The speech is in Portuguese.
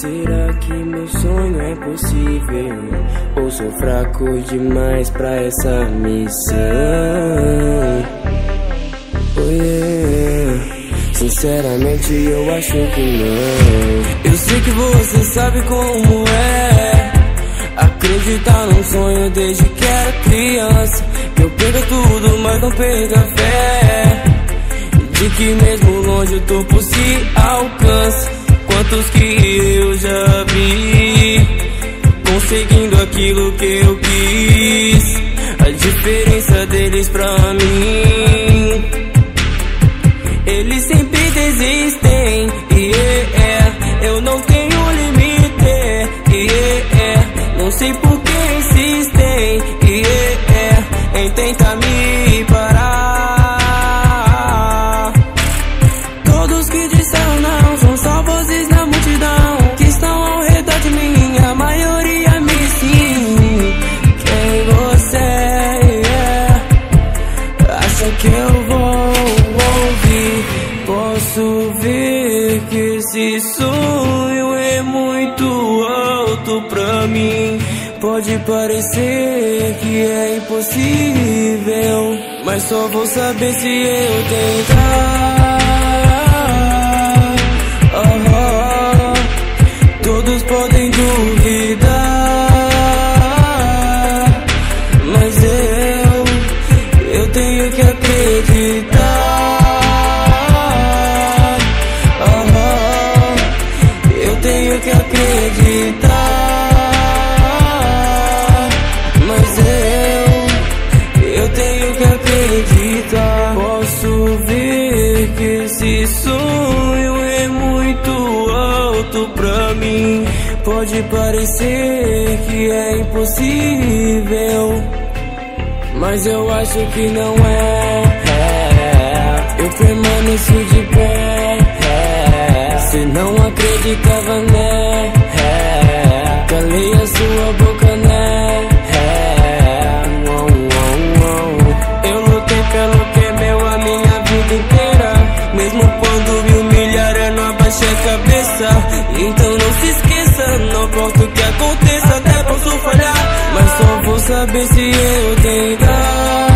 Será que meu sonho é possível? Ou sou fraco demais pra essa missão? Oh yeah. Sinceramente eu acho que não Eu sei que você sabe como é Acreditar num sonho desde que era criança Eu perco tudo, mas não perca fé De que mesmo longe o topo se alcança Quantos que eu já vi Conseguindo aquilo que eu quis. A diferença deles pra mim Eles sempre desistem. Yeah, Eu não tenho limite. Yeah, Não sei por que insistem esse sonho é muito alto pra mim Pode parecer que é impossível Mas só vou saber se eu tentar Oh, oh. Todos podem duvidar esse sonho é muito alto pra mim. Pode parecer que é impossível Mas eu acho que não é. Eu permaneço de pé Cê não acreditava, saber se eu tentar